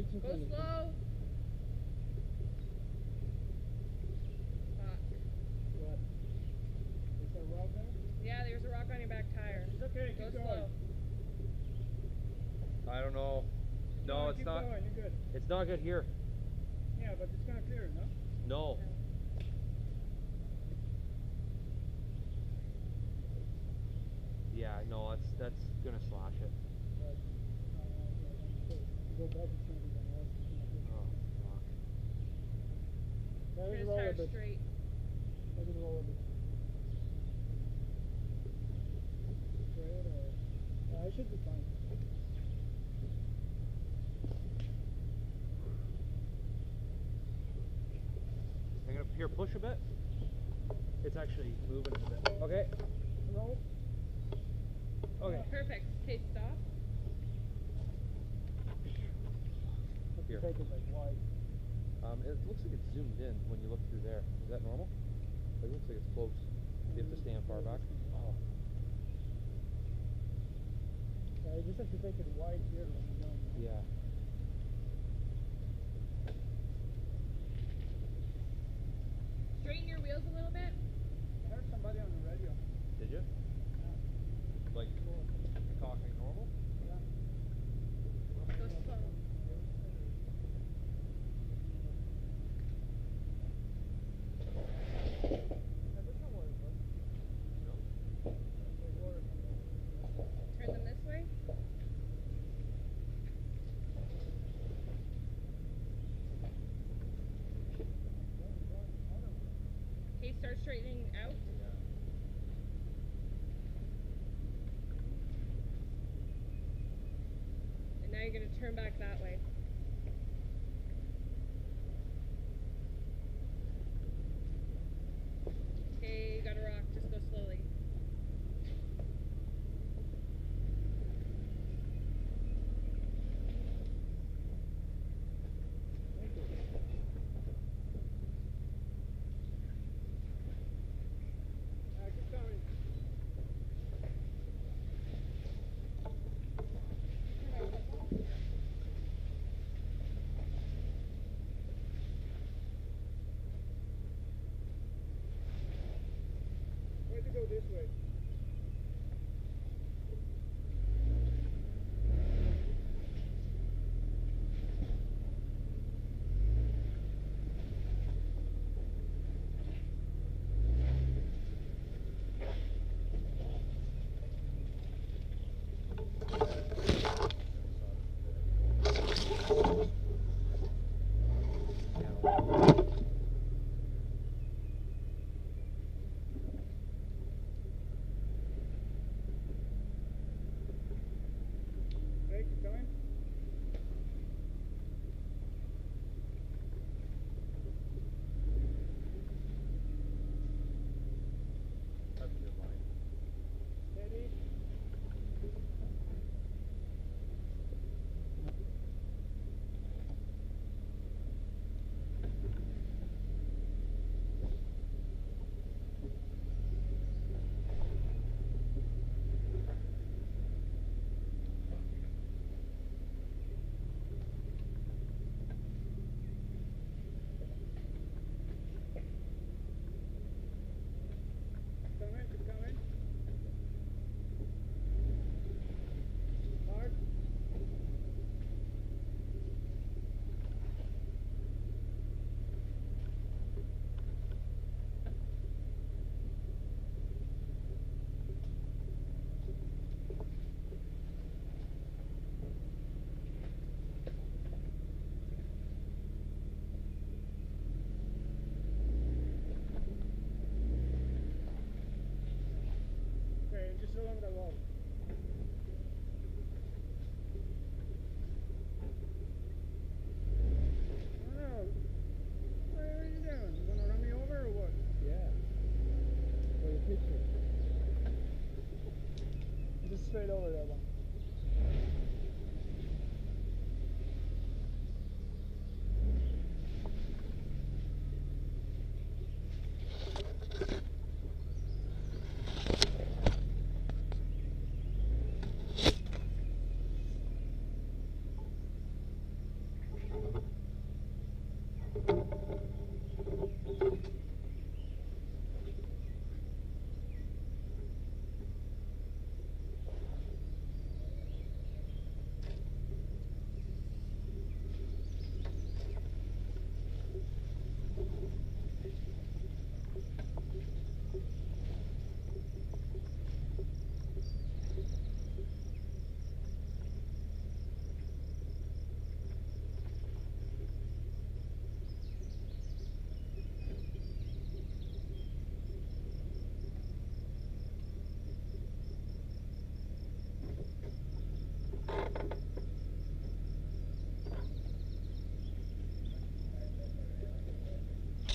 Go front of you. slow. What? Is there a rock there? Yeah, there's a rock on your back tire. It's okay, Go keep slow. going. I don't know. Keep No, it's not. Going. You're good. It's not good here. Yeah, but it's gonna clear, no? No. Yeah, no, that's that's gonna slash it. But, uh, uh, uh, uh, go back, it's gonna be the north. It's gonna be- Oh, fuck. Maybe His roll a bit. straight. Maybe roll a bit. Straight or... Yeah, uh, I should be fine. I'm gonna here push a bit. It's actually moving a bit. Okay. Roll. Okay. Perfect. Okay, stop. Here. take it like wide. Um, it looks like it's zoomed in when you look through there. Is that normal? It looks like it's close. You have to stand far back. Oh. Yeah, you just have to take it wide here when you're going. Yeah. Straighten your wheels a little bit. I heard somebody on the radio. Did you? Yeah. Like talking normal? Yeah. Go slow. Yeah, there's no worry, bro. No. There's water from there. Turn them this way. Okay, start straightening out. And now you're gonna turn back that way. Okay, you got a rock, just go slowly. Thank you. Uh, keep going. Why to go this way? Just straight over